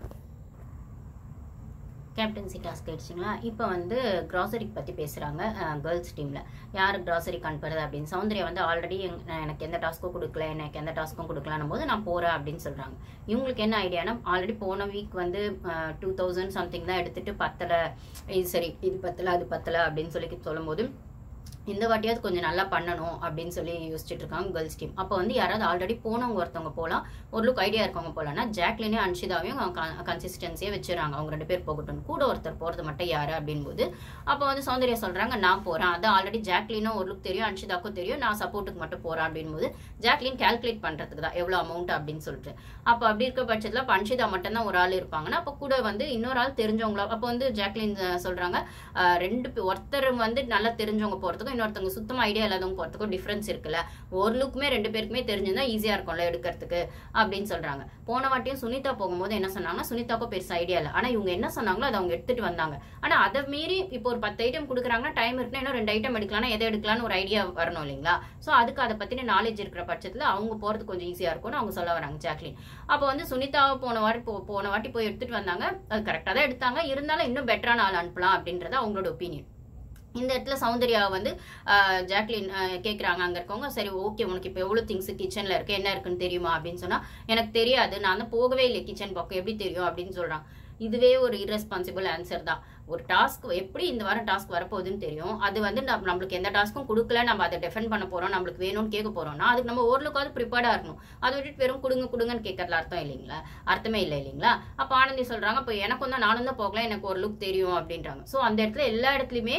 கேப்டன்சி கிளாஸ் கேட்டுச்சிங்களா இப்போ வந்து க்ராசரிக்கு பற்றி பேசுகிறாங்க கேர்ள்ஸ் டீமில் யார் க்ராசரி அனுப்புறது அப்படின்னு? சௌந்தர்யா வந்து ஆல்ரெடி எனக்கு எந்த டாஸ்க்கும் கொடுக்கல எனக்கு எந்த டாஸ்க்கும் கொடுக்கலான்னும் போது நான் போகிறேன் அப்படின்னு சொல்கிறாங்க இவங்களுக்கு என்ன ஐடியானா ஆல்ரெடி போன வீக் வந்து டூ தௌசண்ட் சம்திங் தான் எடுத்துகிட்டு பத்தலை. இது சரி இது பத்தலை அது பத்தலை அப்படின்னு சொல்லி சொல்லும்போது இந்த வாட்டியாவது கொஞ்சம் நல்லா பண்ணணும் அப்படின்னு சொல்லி யோசிச்சுட்டு இருக்காங்க கேர்ள்ஸ் டீம் அப்போ வந்து யாராவது ஆல்ரெடி போனவங்க ஒருத்தவங்க போகலாம் ஒரு லுக் ஐடியா இருக்கவங்க போகலாம்னா ஜாக்லினே அன்ஷிதாவையும் கன்சிஸ்டன்சியே வச்சுறாங்க அவங்க ரெண்டு பேர் போகட்டும். கூட ஒருத்தர் போகிறது மட்டும் யாரு அப்படின்போது. அப்போ வந்து சௌந்தர்யா சொல்கிறாங்க நான் போகிறேன் அதான் ஆல்ரெடி ஜாக்லினும் ஒரு லுக் தெரியும் அன்ஷிதாக்கும் தெரியும். நான் சப்போர்ட்டுக்கு மட்டும் போகிறேன் அப்படின்போது ஜாக்லின் கால்குலேட் பண்ணுறதுக்கு தான் எவ்வளோ அமௌண்ட் அப்படின்னு சொல்லிட்டு. அப்போ அப்படி இருக்க பட்சத்தில் அப்போ அன்ஷிதா மட்டும் தான் ஒரு ஆள் இருப்பாங்கன்னா அப்போ கூட வந்து இன்னொரு ஆள் தெரிஞ்சவங்களா அப்போ வந்து ஜாக்லின் சொல்கிறாங்க ரெண்டு பே- ஒருத்தர் வந்து நல்லா தெரிஞ்சவங்க போகிறதுக்கும் இன்னொருத்தவங்க சுத்தமாக ஐடியா இல்லாதவங்க போகிறதுக்கும் டிஃப்ரென்ஸ் இருக்குல்ல. ஒரு லுக்குமே ரெண்டு பேருக்குமே தெரிஞ்சிருந்தா ஈஸியா இருக்கும்ல எடுக்கிறதுக்கு அப்படின்னு சொல்றாங்க. போன வாட்டியும் சுனிதா போகும்போது என்ன சொன்னாங்கன்னா சுனிதாக்கும் பெருசு ஐடியா இல்லை. ஆனா இவங்க என்ன சொன்னாங்களோ அதை அவங்க எடுத்துட்டு வந்தாங்க. ஆனா அதை மீறி இப்போ ஒரு பத்து ஐட்டம் கொடுக்குறாங்கன்னா டைம் இருக்குன்னா இன்னும் ரெண்டு ஐட்டம் எடுக்கலாம்னா எதை எடுக்கலாம்னு ஒரு ஐடியா வரணும் இல்லைங்களா? ஸோ அதுக்கு அதை பத்தின நாலேஜ் இருக்கிற பட்சத்துல அவங்க போகிறது கொஞ்சம் ஈஸியா இருக்கும்னு அவங்க சொல்ல வராங்க ஜாக்லின். அப்போ வந்து சுனிதாவை போன வாட்டி போ- போன வாட்டி போய் எடுத்துட்டு வந்தாங்க. அது கரெக்டாக தான் எடுத்தாங்க. இருந்தாலும் இன்னும் பெட்டரான ஆள் அனுப்பலாம் அப்படின்றது அவங்களோட ஒப்பீனியன் இந்த இடத்துல சௌந்தர்யா வந்து ஆஹ், ஜாக்லின் கேட்குறாங்க கேக்குறாங்க அங்க இருக்கவங்க. சரி ஓகே உனக்கு இப்போ எவ்வளோ திங்ஸ் கிச்சன்ல இருக்கு என்ன இருக்குன்னு தெரியுமா அப்படின்னு சொன்னா எனக்கு தெரியாது. நான் தான் போகவே இல்லை கிச்சன் பக்கம். எப்படி தெரியும் அப்படின்னு சொல்கிறான் இதுவே ஒரு irresponsible ஆன்சர் தான். ஒரு டாஸ்க் எப்படி இந்த வாரம் டாஸ்க் வரப்போகுதுன்னு தெரியும். அது வந்து நம்ம நம்மளுக்கு எந்த டாஸ்க்கும் கொடுக்கல நம்ம அதை டிஃபெண்ட் பண்ண போறோம் நம்மளுக்கு வேணும்னு கேட்க போறோம்னா அதுக்கு நம்ம ஓரளவுக்காவது ப்ரிப்பேர்டாக இருக்கணும். அதை விட்டுட்டு வெறும் கொடுங்க கொடுங்கன்னு கேட்கறதுல அர்த்தம் இல்லைங்களா? அர்த்தமே இல்லை இல்லைங்களா? அப்போ ஆனந்தி சொல்றாங்க இப்போ எனக்கும் தான் நானும் தான் போகலாம் எனக்கு ஒரு லுக் தெரியும் அப்படின்றாங்க. ஸோ அந்த இடத்துல எல்லா இடத்துலையுமே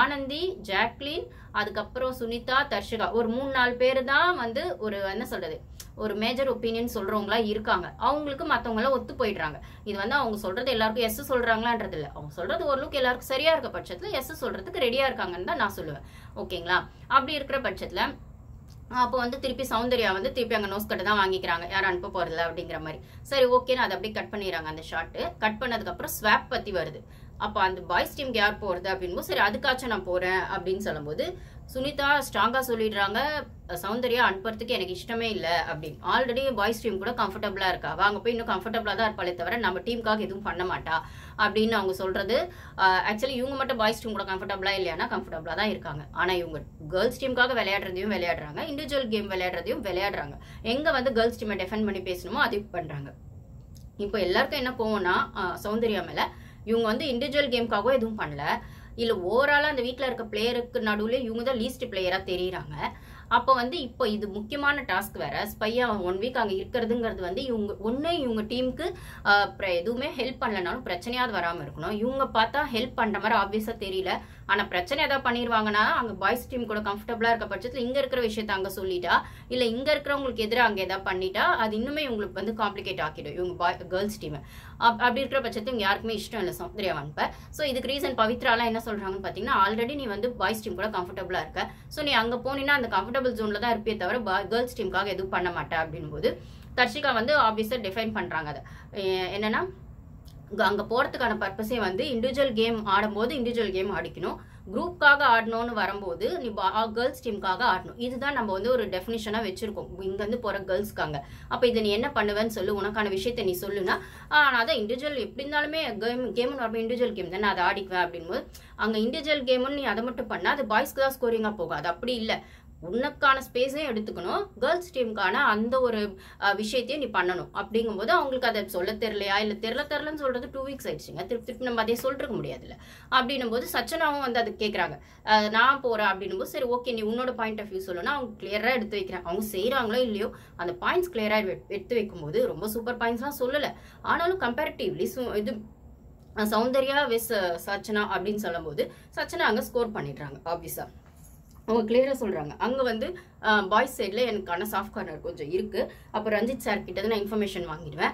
ஆனந்தி ஜாக்லின் அதுக்கப்புறம் சுனிதா தர்ஷிகா ஒரு மூணு நாலு பேர் தான் வந்து ஒரு என்ன சொல்றது ஒரு மேஜர் ஒப்பீனியன் சொல்றவங்களா இருக்காங்க. அவங்களுக்கு மற்றவங்களாம் ஒத்து போயிடுறாங்க. இது வந்து அவங்க சொல்றது எல்லாருக்கும் எஸ் சொல்றாங்களான்றது இல்லை. அவங்க சொல்றது ஓரளவுக்கு எல்லாருக்கும் சரியா இருக்க பட்சத்துல எஸ் சொல்றதுக்கு ரெடியா இருக்காங்கன்னு தான் நான் சொல்லுவேன். ஓகேங்களா அப்படி இருக்கிற பட்சத்துல அப்போ வந்து திருப்பி சௌந்தர்யா வந்து திருப்பி அங்கே நோஸ் கட்டு தான் வாங்கிக்கிறாங்க. யாரும் அனுப்ப போறதில்ல அப்படிங்கிற மாதிரி. சரி ஓகேன்னு அதை அப்படியே கட் பண்ணிடுறாங்க அந்த ஷாட்டு கட் பண்ணதுக்கப்புறம் ஸ்வாப் பற்றி வருது. அப்போ அந்த பாய்ஸ் டீமுக்கு யார் போகிறது அப்படின்போது சரி அதுக்காச்சும் நான் போகிறேன் அப்படின்னு சொல்லும்போது சுனிதா ஸ்ட்ராங்காக சொல்லிடுறாங்க. சௌந்தர்யா அனுப்புறதுக்கு எனக்கு இஷ்டமே இல்லை அப்படின்னு. ஆல்ரெடி பாய்ஸ் டீம் கூட கம்ஃபர்டபுளாக இருக்கா? அவங்க போய் இன்னும் கம்ஃபர்டபுளாக தான் இருப்பாளே தவிர நம்ம டீமுக்காக எதுவும் பண்ண மாட்டா அப்படின்னு அவங்க சொல்கிறது ஆக்சுவலி இவங்க மட்டும் பாய்ஸ் டீம் கூட கம்ஃபர்டபுளாக இல்லையானா கம்ஃபர்டபுளாக தான் இருக்காங்க. ஆனால் இவங்க கேர்ள்ஸ் டீமுக்காக விளையாடுறதையும் விளையாடுறாங்க. இண்டிவிஜுவல் கேம் விளையாடுறதையும் விளையாடுறாங்க. எங்கே வந்து கேர்ள்ஸ் டீமை டிஃபெண்ட் பண்ணி பேசணுமோ அது பண்ணுறாங்க இப்போ எல்லாருக்கும் என்ன கோவம்னா சௌந்தர்யா மேலே இவங்க வந்து இண்டிவிஜுவல் கேம்க்காகவும் எதுவும் பண்ணல. இல்லை ஓவராலாக அந்த வீட்டில் இருக்க பிளேயருக்கு நடுவில் இவங்க தான் லீஸ்ட் பிளேயராக தெரியுறாங்க. அப்போ வந்து இப்போ இது முக்கியமான டாஸ்க் வேற. ஸ்பையா ஒன் வீக் அங்கே இருக்கிறதுங்கிறது வந்து இவங்க ஒன்று இவங்க டீமுக்கு எதுவுமே ஹெல்ப் பண்ணலனாலும் பிரச்சனையாவது வராமல் இருக்கணும். இவங்க பார்த்தா ஹெல்ப் பண்ணுற மாதிரி ஆப்வியஸாக தெரியல. ஆனா பிரச்சனை ஏதாவது பண்ணிடுவாங்கன்னா அங்க பாய்ஸ் டீம் கூட கம்ஃபர்டபுளா இருக்க பட்சத்துல இங்க இருக்கிற விஷயத்த அங்க சொல்லிட்டா இல்ல இங்க இருக்கிறவங்களுக்கு எதிராக அங்க ஏதாவது பண்ணிட்டா அது இன்னுமே இவங்களுக்கு வந்து காம்ப்ளிகேட் ஆக்கிடும் இவங்க பாய் கேர்ள்ஸ் டீம் அப்படி இருக்கிற பட்சத்துல இவங்க யாருக்குமே இஷ்டம் இல்லை சௌந்தர்யா வன்ப ஸோ இதுக்கு ரீசன் பவித்ராலாம் என்ன சொல்றாங்கன்னு பாத்தீங்கன்னா ஆல்ரெடி நீ வந்து பாய்ஸ் டீம் கூட கம்ஃபர்டபுளா இருக்க. ஸோ நீ அங்க போனீங்கன்னா அந்த கம்ஃபர்டபுள் ஜோன்ல தான் இருப்பே தவிர கேர்ள்ஸ் டீமுக்காக எதுவும் பண்ண மாட்டேன் அப்படின் போது தர்ஷிகா வந்து ஆபீஸர் டிஃபைன் பண்றாங்க அதை. என்னென்னா என்னன்னா அங்கே போகிறதுக்கான பர்பஸே வந்து இண்டிவிஜுவல் கேம் ஆடும்போது இண்டிவிஜுவல் கேம் ஆடிக்கணும். குரூப்காக ஆடணும்னு வரும்போது நீ கேர்ள்ஸ் டீமுக்காக ஆடணும். இதுதான் நம்ம வந்து ஒரு டெஃபினிஷனாக வச்சுருக்கோம். இங்கேருந்து போகிற கேர்ள்ஸ்க்காங்க அப்போ இதை நீ என்ன பண்ணுவேன்னு சொல்லு உனக்கான விஷயத்தை நீ சொல்லுனா நான் அதான் இண்டிவிஜுவல் எப்படி இருந்தாலுமே கேம் கேம்னு வரும்போது இண்டிவிஜுவல் கேம் தானே அதை ஆடிக்குவேன் அப்படின்போது அங்கே இண்டிவிஜுவல் கேம்னு நீ அதை மட்டும் பண்ணால் அது பாய்ஸ்க்கு தான் ஸ்கோரிங்காக போகும். அது அப்படி இல்லை. உனக்கான ஸ்பேஸையும் எடுத்துக்கணும். கேர்ள்ஸ் டீமுக்கான அந்த ஒரு விஷயத்தையும் நீ பண்ணணும். அப்படிங்கும்போது அவங்களுக்கு அதை சொல்ல தெரியலையா? இல்ல தெரில தெரிலன்னு சொல்றது டூ வீக்ஸ் ஆயிடுச்சுங்க. திருப்பி திருப்பி நம்ம அதே சொல்லிருக்க முடியாதுல்ல. அப்படின்னும் போது சச்சனாவும் வந்து அது கேட்குறாங்க நான் போறேன் அப்படின்னும் போது சரி ஓகே நீ உன்னோட பாயிண்ட் ஆஃப் வியூ சொல்லணும்னா அவங்க கிளியரா எடுத்து வைக்கிறேன். அவங்க செய்யறாங்களோ இல்லையோ அந்த பாயிண்ட்ஸ் கிளியரா எடுத்து வைக்கும்போது ரொம்ப சூப்பர் பாயிண்ட்ஸ்லாம் சொல்லல. ஆனாலும் கம்பேரிட்டிவ்லி இது சௌந்தர்யா வெஸ் சச்சனா அப்படின்னு சொல்லும்போது சச்சனா அங்கே ஸ்கோர் பண்ணிடுறாங்க ஆப்வியஸாக அவங்க கிளியரா சொல்றாங்க. அங்க வந்து பாய்ஸ் சைடில் எனக்கான சாஃப்ட் கார்னர் கொஞ்சம் இருக்குது அப்புறம் ரஞ்சித் சார் கிட்ட நான் இன்ஃபர்மேஷன் வாங்கிடுவேன்.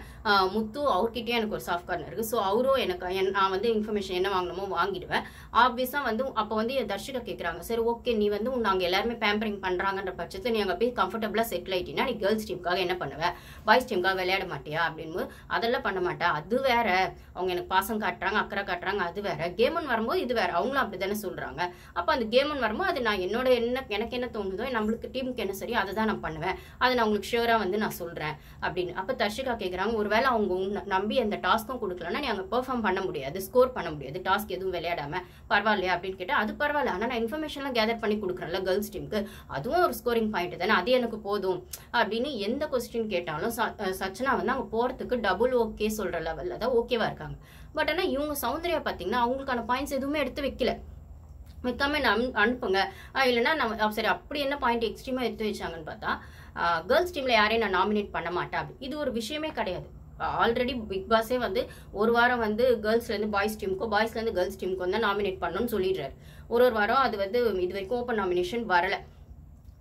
முத்து அவர்கிட்டயே எனக்கு ஒரு சாஃப்ட் கார்னர் இருக்குது ஸோ அவரும் எனக்கு என்- நான் வந்து இன்ஃபர்மேஷன் என்ன வாங்கணுமோ வாங்கிடுவேன். ஆப்வியஸாக வந்து அப்போ வந்து என் தர்ஷிகா கேட்குறாங்க சரி ஓகே நீ வந்து உன்னை நாங்கள் எல்லாருமே பேம்பரிங் பண்ணுறாங்கன்ற பட்சத்தில் நீ அங்கே போய் கம்ஃபர்டபுளாக செட்டில் ஆகிட்டினா நீ கேர்ள்ஸ் டீமுக்காக என்ன பண்ணுவேன் பாய்ஸ் டீமுக்காக விளையாட மாட்டியா? அப்படின்னு அதெல்லாம் பண்ண மாட்டேன் அது வேற. அவங்க எனக்கு பாசம் காட்டுறாங்க அக்கறை காட்டுறாங்க அது வேற. கேமுன்னு வரும்போது இது வேற. அவங்களும் அப்படிதானே சொல்கிறாங்க அப்போ அந்த கேமுன்னு வரும்போது அது நான் என்னோட என்ன எனக்கு என்ன தோணுதோ நம்மளுக்கு டீமுக்கு என்ன சரியோ அதை தான் நான் பண்ணுவேன். அதை நான் உங்களுக்கு ஷியராக வந்து நான் சொல்கிறேன் அப்படின்னு. அப்போ தர்ஷிகா கேட்குறாங்க ஒருவேளை அவங்க உன்னை நம்பி அந்த டாஸ்க்கும் கொடுக்கலன்னா நீ அங்கே பெர்ஃபார்ம் பண்ண முடியாது ஸ்கோர் பண்ண முடியாது டாஸ்க் எதுவும் விளையாடாம பரவாயில்லையா அப்படின்னு கேட்டால் அது பரவாயில்ல. ஆனால் நான் இன்ஃபர்மேஷன்லாம் கேதர் பண்ணி கொடுக்குறேன்ல கேர்ள்ஸ் டீமுக்கு அதுவும் ஒரு ஸ்கோரிங் பாயிண்ட் தானே. அது எனக்கு போதும். அப்படின்னு எந்த கொஸ்டின் கேட்டாலும் ச- சச்சனா வந்து அவங்க போகிறதுக்கு டபுள் ஓகே சொல்கிற லெவலில் தான் ஓகேவாக இருக்காங்க. பட் ஆனால் இவங்க சௌந்தர்யா பார்த்தீங்கன்னா அவங்களுக்கான பாயிண்ட்ஸ் எதுவுமே எடுத்து வைக்கல. வைக்காம நான் அனு- அனுப்புங்க இல்லைன்னா நம்ம சரி அப்படி என்ன பாயிண்ட் எக்ஸ்ட்ரீமாக எடுத்து வச்சாங்கன்னு பார்த்தா கேர்ள்ஸ் டீமில் யாரையும் நான் நாமினேட் பண்ண மாட்டேன் அப்படி. இது ஒரு விஷயமே கிடையாது. ஆல்ரெடி பிக் பாஸே வந்து ஒரு வாரம் வந்து கேர்ள்ஸ்லேருந்து பாய்ஸ் டீமுக்கோ பாய்ஸ்லேருந்து கேர்ள்ஸ் டீமுக்கு வந்து நாமினேட் பண்ணணும்னு சொல்லிடுறாரு. ஒரு ஒரு வாரம் அது வந்து இது வரைக்கும் ஓப்பன் நாமினேஷன் வரலை.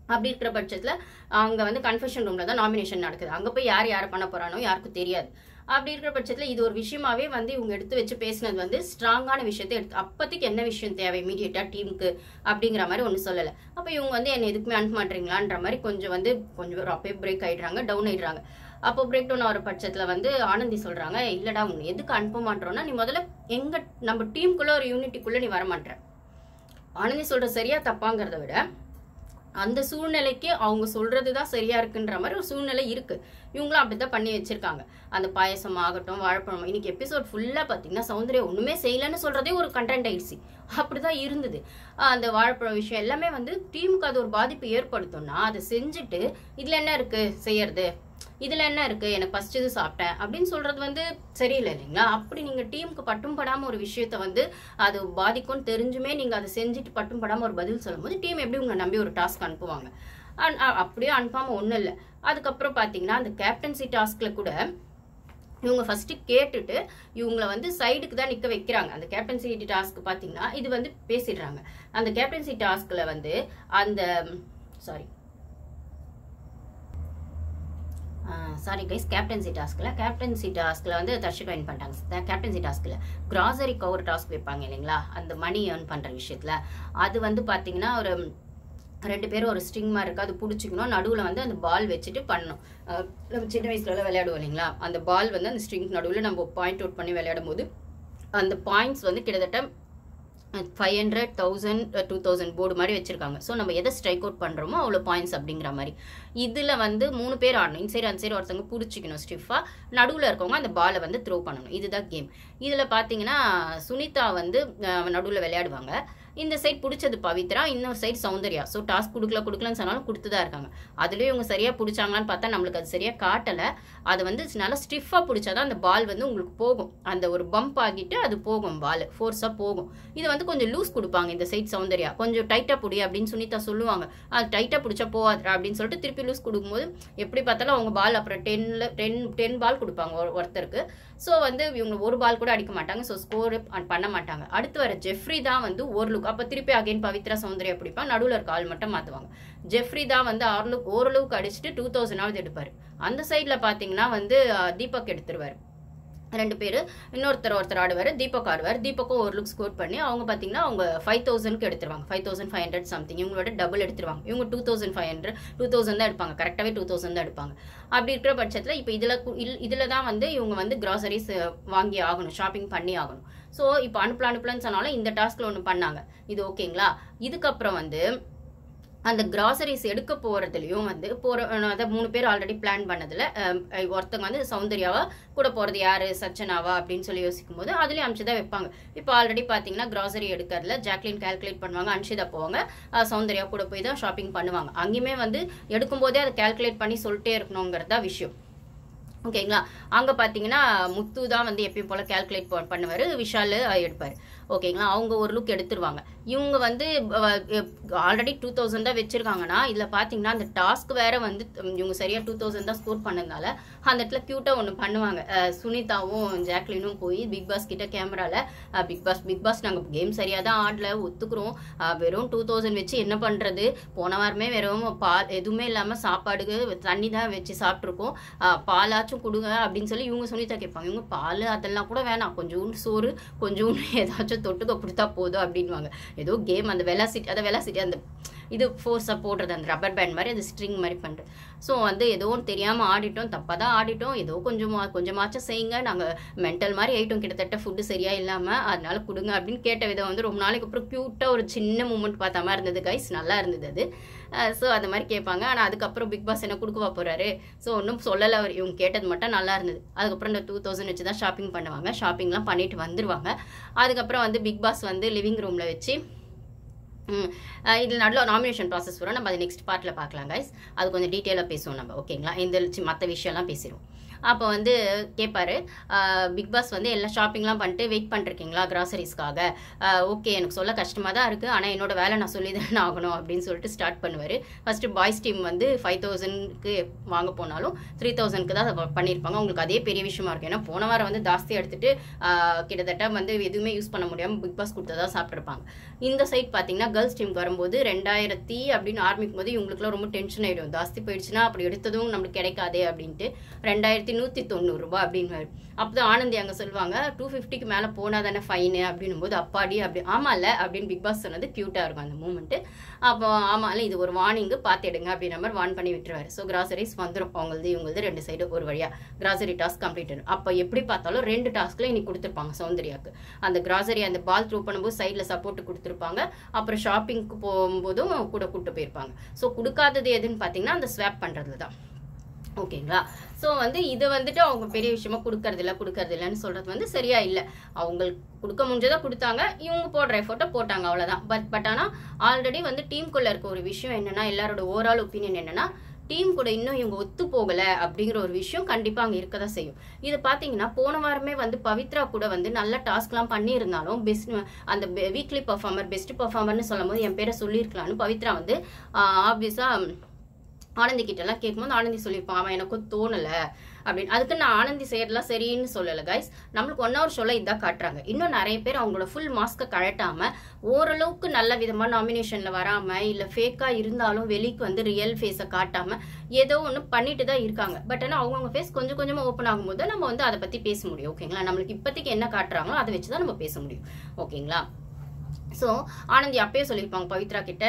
அப்படி இருக்கிற பட்சத்தில் அங்கே வந்து கன்ஃபெஷன் ரூமில் தான் நாமினேஷன் நடக்குது. அங்கே போய் யார் யார் பண்ண போகிறானோ யாருக்கும் தெரியாது. அப்படி இருக்கிற பட்சத்தில் இது ஒரு விஷயமாவே வந்து இவங்க எடுத்து வச்சு பேசினது வந்து ஸ்ட்ராங்கான விஷயத்தை எடுத்து அப்போதைக்கு என்ன விஷயம் தேவை? இமீடியட்டாக டீமுக்கு அப்படிங்கிற மாதிரி ஒன்றும் சொல்லலை. அப்போ இவங்க வந்து என்னை எதுக்குமே அனுப்ப மாட்டீங்களான்ற மாதிரி கொஞ்சம் வந்து கொஞ்சம் அப்பயே பிரேக் ஆயிடுறாங்க டவுன் ஆயிடுறாங்க. அப்போ பிரேக் டவுன் ஆகிற பட்சத்தில் வந்து ஆனந்தி சொல்கிறாங்க இல்லைடா உன்னை எதுக்கு அனுப்ப மாட்டோம்னா நீ முதல்ல எங்கள் நம்ம டீமுக்குள்ளே ஒரு யூனிட்டிக்குள்ளே நீ வர மாட்ற. ஆனந்தி சொல்கிற சரியா தப்பாங்கிறத விட அந்த சூழ்நிலைக்கு அவங்க சொல்றது தான் சரியா இருக்குன்ற மாதிரி ஒரு சூழ்நிலை இருக்கு. இவங்களும் அப்படிதான் பண்ணி வச்சிருக்காங்க. அந்த பாயசம் ஆகட்டும் வாழைப்பழம் இன்னைக்கு எபிசோட் ஃபுல்லா பாத்தீங்கன்னா சௌந்தர்யா ஒண்ணுமே செய்யலன்னு சொல்றதே ஒரு கண்டென்ட் ஆயிடுச்சு. அப்படிதான் இருந்தது. அந்த வாழைப்பழம் விஷயம் எல்லாமே வந்து டீமுக்கு அது ஒரு பாதிப்பு ஏற்படுத்தும்னா அதை செஞ்சுட்டு இதுல என்ன இருக்கு? செய்யறது. இதில் என்ன இருக்குது எனக்கு ஃபஸ்ட்டு இது சாப்பிட்டேன். அப்படின்னு சொல்கிறது வந்து சரியில்லை இல்லைங்களா? அப்படி நீங்கள் டீமுக்கு பட்டும் படாமல் ஒரு விஷயத்த வந்து அது பாதிக்கும்னு தெரிஞ்சுமே நீங்கள் அதை செஞ்சுட்டு பட்டும் படாமல் ஒரு பதில் சொல்லும்போது டீம் எப்படி உங்களை நம்பி ஒரு டாஸ்க் அனுப்புவாங்க? அன்- அப்படியே அனுப்பாமல் ஒன்றும் இல்லை. அதுக்கப்புறம் பார்த்தீங்கன்னா அந்த கேப்டன்சி டாஸ்கில் கூட இவங்க ஃபஸ்ட்டு கேட்டுட்டு இவங்களை வந்து சைடுக்கு தான் நிற்க வைக்கிறாங்க. அந்த கேப்டன்சி டாஸ்க் பார்த்தீங்கன்னா இது வந்து பேசிடுறாங்க. அந்த கேப்டன்சி டாஸ்கில் வந்து அந்த சாரி சாரி கைஸ் கேப்டன்சி டாஸ்கில் கேப்டன்சி டாஸ்கில் வந்து தர்ஷிகா வின் பண்ணிட்டாங்க. கேப்டன்சி டாஸ்கில் கிராசரி கவர் டாஸ்க் வைப்பாங்க இல்லைங்களா? அந்த மணி ஏர்ன் பண்ணுற விஷயத்தில். அது வந்து பார்த்தீங்கன்னா ஒரு ரெண்டு பேரும் ஒரு ஸ்ட்ரிங் மாதிரி இருக்குது அது பிடிச்சிக்கணும். நடுவில் வந்து அந்த பால் வச்சுட்டு பண்ணணும். நம்ம சின்ன வயசுலலாம் விளையாடுவோம் இல்லைங்களா? அந்த பால் வந்து அந்த ஸ்ட்ரிங் நடுவில் நம்ம பாயிண்ட் அவுட் பண்ணி விளையாடும் போது அந்த பாயிண்ட்ஸ் வந்து கிட்டத்தட்ட five hundred thousand two thousand board மாதிரி வச்சிருக்காங்க. ஸோ நம்ம எதை ஸ்ட்ரைக் அவுட் பண்ணுறோமோ அவ்வளோ பாயிண்ட்ஸ் அப்படிங்கிற மாதிரி. இதில் வந்து மூணு பேர் ஆடணும். இந்த சைடு அந்த சைடு ஒருத்தவங்க பிடிச்சிக்கணும் ஸ்டிஃபாக நடுவில் இருக்கவங்க அந்த பாலை வந்து த்ரோ பண்ணணும். இதுதான் கேம் இதில் பார்த்தீங்கன்னா சுனிதா வந்து நடுவில் விளையாடுவாங்க. இந்த சைட் பிடிச்சது பவித்ரா இன்னொரு சைட் சௌந்தர்யா. ஸோ டாஸ்க் கொடுக்கல கொடுக்கலன்னு சொன்னாலும் கொடுத்து தான் இருக்காங்க. அதுலேயும் இவங்க சரியாக பிடிச்சாங்களான்னு பார்த்தா நம்மளுக்கு அது சரியாக காட்டலை. அது வந்து நல்லா ஸ்டிஃபாக பிடிச்சாதான் அந்த பால் வந்து உங்களுக்கு போகும். அந்த ஒரு பம்ப் ஆகிட்டு அது போகும் பால் ஃபோர்ஸாக போகும். இது வந்து கொஞ்சம் லூஸ் கொடுப்பாங்க இந்த சைட் சௌந்தர்யா. கொஞ்சம் டைட்டாக பிடி அப்படின்னு சுனிதா சொல்லுவாங்க. அது டைட்டாக பிடிச்சா போகாது அப்படின்னு சொல்லிட்டு திருப்பி லூஸ் கொடுக்கும்போது எப்படி பார்த்தாலும் அவங்க பால் அப்புறம் டென்னில் டென் டென் பால் கொடுப்பாங்க ஒருத்தருக்கு. ஸோ வந்து இவங்க ஒரு பால் கூட அடிக்க மாட்டாங்க. ஸோ ஸ்கோர் பண்ண மாட்டாங்க. அடுத்து வர ஜெஃப்ரி தான் வந்து ஒரு லுக் அப்போ திருப்பி அகைன் பவித்ரா சௌந்தர்யா பிடிப்பாங்க. நடுவில் இருக்க ஆள் மட்டும் மாற்றுவாங்க ஜெஃப்ரி தான் வந்து ஆறுலுக்கு ஓரளவுக்கு அடிச்சுட்டு டூ தௌசண்டாவது எடுப்பார். அந்த சைடில் பார்த்தீங்கன்னா வந்து தீபக் எடுத்துருவார். ரெண்டு பேர். இன்னொருத்தர் ஒருத்தர் ஆடுவார் தீபக் ஆடுவார். தீபக்கும் ஒரு லுக் ஸ்கோர் பண்ணி அவங்க பார்த்தீங்கன்னா அவங்க ஃபைவ் தௌசண்ட்க்கு எடுத்துருவாங்க. Five thousand five hundred something இவங்களோட டபுள் எடுத்துருவாங்க. இவங்க two thousand five hundred two thousand தான் எடுப்பாங்க. கரெக்டாகவே டூ தௌசண்ட் தான் எடுப்பாங்க. அப்படி இருக்கிற பட்சத்தில் இப்போ இதில் இதில் தான் வந்து இவங்க வந்து கிராசரிஸ் வாங்கி ஆகணும் ஷாப்பிங் பண்ணி ஆகணும். ஸோ இப்போ அனுப்பலாம் அனுப்பலன்னு சொன்னாலும் இந்த டாஸ்கில் ஒன்று பண்ணாங்க. இது ஓகேங்களா இதுக்கப்புறம் வந்து அந்த கிராசரிஸ் எடுக்க போகிறதுலையும் வந்து போகிற அதை மூணு பேர் ஆல்ரெடி பிளான் பண்ணதில் ஒருத்தங்க ஒருத்தவங்க வந்து சௌந்தர்யாவா கூட போகிறது யார்? சச்சனாவா? அப்படின்னு சொல்லி யோசிக்கும் போது அதுலேயும் அம்ஷிதா வைப்பாங்க. இப்போ ஆல்ரெடி பார்த்தீங்கன்னா கிராசரி எடுக்கிறதுல ஜாக்லின் கால்குலேட் பண்ணுவாங்க அன்ஷிதா போவாங்க. சௌந்தர்யா கூட போய் தான் ஷாப்பிங் பண்ணுவாங்க. அங்கேயுமே வந்து எடுக்கும் போதே அதை கால்குலேட் பண்ணி சொல்லிட்டே இருக்கணுங்கிறது தான் விஷயம். ஓகேங்களா அங்கே பார்த்தீங்கன்னா முத்து தான் வந்து எப்பயும் போல் கால்குலேட் பண்ணுவார். விஷால் எடுப்பார். ஓகேங்களா? அவங்க ஒரு லுக் எடுத்துருவாங்க. இவங்க வந்து ஆல்ரெடி டூ தௌசண்ட் தான் வச்சுருக்காங்கன்னா இதில் பார்த்தீங்கன்னா அந்த டாஸ்க் வேறு வந்து இவங்க சரியாக டூ தௌசண்ட் தான் ஸ்கோர் பண்ணதுனால அந்த இடத்துல க்யூட்டாக ஒன்று பண்ணுவாங்க. சுனிதாவும் ஜாக்லினும் போய் பிக் பாஸ் கிட்ட கேமராவில் பிக் பாஸ் பிக் பாஸ் நாங்கள் கேம் சரியாக தான் ஆடல ஒத்துக்கிறோம். வெறும் டூ தௌசண்ட் வச்சு என்ன பண்ணுறது போன வாரமே வெறும் பால் எதுவுமே இல்லாமல் சாப்பாடுக்கு தண்ணி தான் வச்சு சாப்பிட்ருக்கோம் பாலாச்சும் கொடுங்க அப்படின்னு சொல்லி இவங்க சுனிதா கேட்பாங்க. இவங்க பால் அதெல்லாம் கூட வேணாம். கொஞ்சோண்டு சோறு கொஞ்சோண்டு ஏதாச்சும் தொட்டுக்க கொடுத்தா போதும் அப்படின்வாங்க ஏதோ கேம் அந்த வெலாசிட்டி அந்த வெலாசிட்டி அந்த இது ஃபோர்ஸாக போடுறது அந்த ரப்பர் பேண்ட் மாதிரி அந்த ஸ்ட்ரிங் மாதிரி பண்ணுறது ஸோ வந்து ஏதோ ஒன்று தெரியாமல் ஆடிட்டோம் தப்பாக தான் ஆடிட்டோம் ஏதோ கொஞ்சமாக கொஞ்சமாச்சும் செய்யுங்க நாங்கள் மென்டல் மாதிரி ஆயிட்டோம் கிட்டத்தட்ட ஃபுட்டு சரியாக இல்லாமல் அதனால கொடுங்க அப்படின்னு கேட்ட விதம் வந்து ரொம்ப நாளைக்கு அப்புறம் க்யூட்டாக ஒரு சின்ன மூமெண்ட் பார்த்த மாதிரி இருந்தது கைஸ் நல்லா இருந்தது அது. ஸோ அந்த மாதிரி கேட்பாங்க. ஆனால் அதுக்கப்புறம் பிக் பாஸ் என்ன கொடுக்கவா போகிறாரு ஸோ ஒன்றும் சொல்லலை. அவர் இவங்க கேட்டது மட்டும் நல்லா இருந்தது. அதுக்கப்புறம் இந்த டூ தௌசண்ட் வச்சு தான் ஷாப்பிங் பண்ணுவாங்க. ஷாப்பிங்லாம் பண்ணிட்டு வந்துருவாங்க. அதுக்கப்புறம் வந்து பிக் பாஸ் வந்து லிவிங் ரூமில் வச்சு இதில் நல்ல நாமினேஷன் ப்ராசஸ் வரும். நம்ம அது நெக்ஸ்ட் பார்ட்டில் பார்க்கலாம் கைஸ் அது கொஞ்சம் டீட்டெயிலாக பேசுவோம் நம்ம. ஓகேங்களா இந்த மற்ற விஷயம்லாம் பேசிடுவோம். அப்போ வந்து கேட்பாரு பிக் பாஸ் வந்து எல்லா ஷாப்பிங்லாம் பண்ணிட்டு வெயிட் பண்ணிருக்கீங்களா கிராசரிஸ்க்காக ஓகே எனக்கு சொல்ல கஷ்டமாக தான் இருக்குது ஆனால் என்னோட வேலை நான் சொல்லி தானே ஆகணும் அப்படின்னு சொல்லிட்டு ஸ்டார்ட் பண்ணுவார். ஃபஸ்ட்டு பாய்ஸ் டீம் வந்து ஃபைவ் தௌசண்ட்க்கு வாங்க போனாலும் த்ரீ தௌசண்ட்க்கு தான் அதை பண்ணியிருப்பாங்க உங்களுக்கு அதே பெரிய விஷயமா இருக்கும் ஏன்னா போன வாரம் வந்து ஜாஸ்தி எடுத்துட்டு கிட்டத்தட்ட வந்து எதுவுமே யூஸ் பண்ண முடியாமல் பிக் பாஸ் கொடுத்ததா சாப்பிட்ருப்பாங்க இந்த சைட் பார்த்தீங்கன்னா கேர்ள்ஸ் டீமுக்கு வரும்போது ரெண்டாயிரத்தி அப்படின்னு ஆரம்பிக்கும் போது இவங்களுக்குலாம் ரொம்ப டென்ஷன் ஆகிடும் ஜாஸ்தி போயிடுச்சுன்னா அப்படி எடுத்ததும் நம்மளுக்கு கிடைக்காதே அப்படின்ட்டு ரெண்டாயிரத்தி ஆயிரத்தி நூற்றி தொண்ணூறுரூபா அப்படின்னு அப்போதான் ஆனந்தி அங்கே சொல்லுவாங்க டூ ஃபிஃப்டிக்கு மேலே போனால் தானே ஃபைனு அப்படின்னும் போது அப்பாடி அப்படி ஆமாம்ல அப்படின்னு பிக் பாஸ் சொன்னது க்யூட்டாக இருக்கும் அந்த மூமெண்ட்டு அப்போ ஆமாம்ல இது ஒரு வார்னிங்கு பார்த்து எடுங்க அப்படின்ற மாதிரி வார்ன் பண்ணி விட்டுருவாரு. ஸோ கிராசரிஸ் வந்துடும் அவங்களது இவங்களது ரெண்டு சைடு ஒரு வழியாக கிராசரி டாஸ்க் கம்ப்ளீட் அப்போ எப்படி பார்த்தாலும் ரெண்டு டாஸ்க்ல இன்னைக்கு கொடுத்துருப்பாங்க சௌந்தர்யாக்கு. அந்த கிராசரி அந்த பால் த்ரூ பண்ணும்போது சைடில் சப்போர்ட் கொடுத்துருப்பாங்க. அப்புறம் ஷாப்பிங்க்கு போகும்போதும் கூட கூட்டு போயிருப்பாங்க. ஸோ கொடுக்காதது எதுன்னு பார்த்தீங்கன்னா அந்த ஸ்வாப் பண்ணுறதுல தான் ஓகேங்களா ஸோ வந்து இது வந்துட்டு அவங்க பெரிய விஷயமா கொடுக்கறது இல்லை கொடுக்கறது இல்லைன்னு சொல்றது வந்து சரியா இல்லை. அவங்களுக்கு கொடுக்க முடிஞ்சதை கொடுத்தாங்க. இவங்க போடுற எஃபோர்ட்டை போட்டாங்க அவ்வளோதான் பட் பட் ஆனால் ஆல்ரெடி வந்து டீமுக்குள்ள இருக்க ஒரு விஷயம் என்னன்னா எல்லாரோட ஓவரால் ஒப்பீனியன் என்னன்னா டீம் கூட இன்னும் இவங்க ஒத்து போகலை அப்படிங்கிற ஒரு விஷயம் கண்டிப்பாக அங்கே இருக்க தான் செய்யும். இது பார்த்தீங்கன்னா போன வாரமே வந்து பவித்ரா கூட வந்து நல்ல டாஸ்க்லாம் பண்ணியிருந்தாலும் பெஸ்ட் அந்த வீக்லி பர்ஃபார்மர் பெஸ்ட் பர்ஃபார்மர்னு சொல்லும் போது என் பேரை சொல்லியிருக்கலாம்னு பவித்ரா வந்து ஆப்வியஸாக ஆனந்தி கிட்டலாம் கேட்கும்போது ஆனந்தி சொல்லியிருப்பான் அவன் எனக்கும் தோணலை. அப்படின்னு. அதுக்கு நான் ஆனந்தி செய்யறதுலாம் சரின்னு சொல்லலை கைஸ் நம்மளுக்கு ஒன் ஹவர் சொல்ல இதான் காட்டுறாங்க. இன்னும் நிறைய பேர் அவங்களோட ஃபுல் மாஸ்க்கை கழட்டாமல் ஓரளவுக்கு நல்ல விதமாக நாமினேஷனில் வராமல் இல்லை ஃபேக்காக இருந்தாலும் வெளிக்கு வந்து ரியல் ஃபேஸை காட்டாமல் ஏதோ ஒன்று பண்ணிட்டு தான் இருக்காங்க. பட் ஆனால் அவங்கவுங்க ஃபேஸ் கொஞ்சம் கொஞ்சமாக ஓப்பன் ஆகும்போது நம்ம வந்து அதை பற்றி பேச முடியும் ஓகேங்களா நம்மளுக்கு இப்போதைக்கு என்ன காட்டுறாங்களோ அதை வச்சு தான் நம்ம பேச முடியும் ஓகேங்களா ஸோ ஆனந்தி அப்பயே சொல்லியிருப்பாங்க பவித்ரா கிட்ட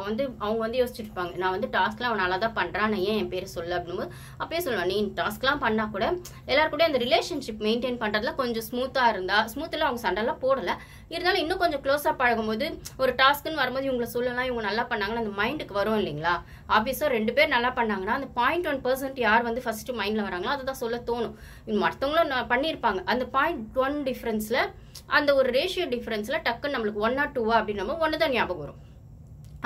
வந்து அவங்க வந்து யோசிச்சிருப்பாங்க நான் வந்து டாஸ்க்லாம் அவன் நல்லா தான் பண்ணுறான் நான் ஏன் என் பேர் சொல்ல? அப்படின்னு அப்பயே சொல்லுவான் நீ டாஸ்க்லாம் பண்ணால் கூட எல்லாரும் கூட அந்த ரிலேஷன்ஷிப் மெயின்டைன் பண்ணுறதுல கொஞ்சம் ஸ்மூத்தாக இருந்தால் ஸ்மூத்தில் அவங்க சண்டைலாம் போடலை இருந்தாலும் இன்னும் கொஞ்சம் க்ளோஸாக பழகும்போது ஒரு டாஸ்க்குன்னு வரும்போது இவங்களை சொல்லலாம் இவங்க நல்லா பண்ணாங்கன்னு அந்த மைண்டுக்கு வரும் இல்லைங்களா? ஆப்வியஸாக ரெண்டு பேர் நல்லா பண்ணாங்கன்னா அந்த பாயிண்ட் ஒன் பர்சன்ட் யார் வந்து ஃபர்ஸ்ட் மைண்டில் வராங்களோ அதை தான் சொல்ல தோணும். இவங்க மற்றவங்களும் நான் பண்ணியிருப்பாங்க. அந்த பாயிண்ட் ஒன் டிஃப்ரென்ஸில் அந்த ஒரு ரேஷியோ டிஃப்ரென்ஸில் டக்குன்னு நம்மளுக்கு ஒன் ஆர் டூவா அப்படின்னா ஒன்று தான் ஞாபகம் வரும்.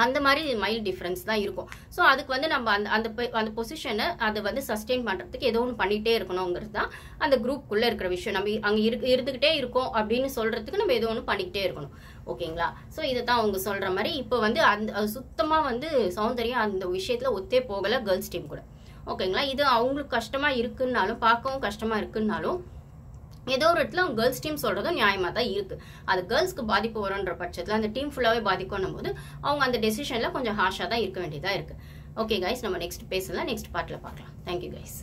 அந்த மாதிரி மைல் டிஃப்ரென்ஸ் தான் இருக்கும். ஸோ அதுக்கு வந்து நம்ம அந்த அந்த அந்த பொசிஷனை அதை வந்து சஸ்டெயின் பண்ணுறதுக்கு ஏதோ ஒன்று பண்ணிகிட்டே இருக்கணுங்கிறது தான் அந்த குரூப்புக்குள்ளே இருக்கிற விஷயம். நம்ம அங்கே இரு இருந்துக்கிட்டே இருக்கோம் அப்படின்னு சொல்கிறதுக்கு நம்ம ஏதோ ஒன்று பண்ணிக்கிட்டே இருக்கணும். ஓகேங்களா? ஸோ இதை தான் அவங்க சொல்கிற மாதிரி இப்போ வந்து அந்த சுத்தமாக வந்து சௌந்தர்யம் அந்த விஷயத்தில் ஒத்தே போகலை கேர்ள்ஸ் டீம் கூட. ஓகேங்களா? இது அவங்களுக்கு கஷ்டமாக இருக்குன்னாலும் பார்க்கவும் கஷ்டமாக இருக்குன்னாலும் ஏதோ ஒரு இடத்துல கேர்ள்ஸ் டீம் சொல்றதும் நியாயமாக தான் இருக்குது அது கேர்ள்ஸ்க்கு பாதிப்பு வரும்ன்ற பட்சத்தில் அந்த டீம் ஃபுல்லாகவே பாதிக்கணும் போது அவங்க அந்த டெசிஷனில் கொஞ்சம் ஹார்ஷாக தான் இருக்க வேண்டியதாக இருக்குது ஓகே கைஸ் நம்ம நெக்ஸ்ட் பேசலாம். நெக்ஸ்ட் பாட்டில் பார்க்கலாம். Thank you guys